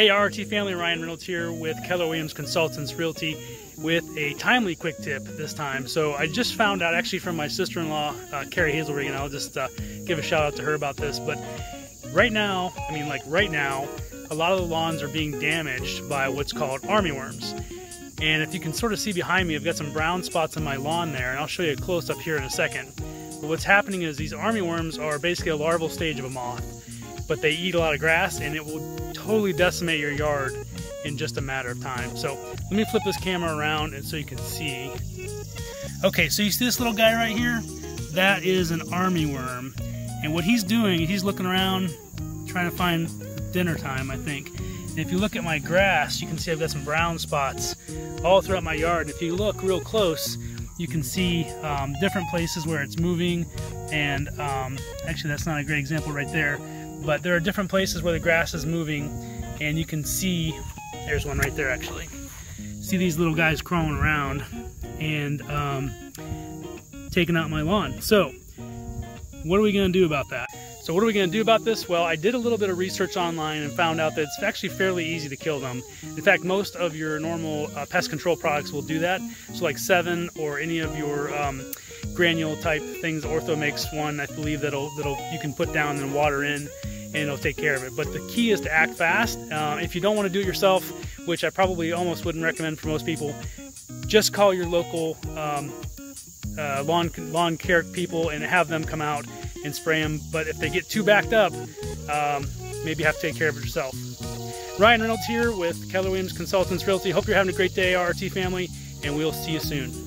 Hey RT family, Ryan Reynolds here with Keller Williams Consultants Realty with a timely quick tip this time. So I just found out actually from my sister-in-law, uh, Carrie Hazelrig, and I'll just uh, give a shout out to her about this. But right now, I mean like right now, a lot of the lawns are being damaged by what's called armyworms. And if you can sort of see behind me, I've got some brown spots on my lawn there, and I'll show you a close-up here in a second. But what's happening is these armyworms are basically a larval stage of a moth but they eat a lot of grass and it will totally decimate your yard in just a matter of time. So let me flip this camera around and so you can see. Okay, so you see this little guy right here? That is an army worm. And what he's doing, he's looking around trying to find dinner time, I think. And if you look at my grass, you can see I've got some brown spots all throughout my yard. And if you look real close, you can see um, different places where it's moving. And um, actually, that's not a great example right there but there are different places where the grass is moving and you can see, there's one right there actually, see these little guys crawling around and um, taking out my lawn. So what are we gonna do about that? So what are we gonna do about this? Well, I did a little bit of research online and found out that it's actually fairly easy to kill them. In fact, most of your normal uh, pest control products will do that. So like Sevin or any of your um, granule type things, Ortho makes one, I believe that'll, that'll you can put down and water in and it'll take care of it. But the key is to act fast. Uh, if you don't want to do it yourself, which I probably almost wouldn't recommend for most people, just call your local um, uh, lawn lawn care people and have them come out and spray them. But if they get too backed up, um, maybe have to take care of it yourself. Ryan Reynolds here with Keller Williams Consultants Realty. Hope you're having a great day, RT family, and we'll see you soon.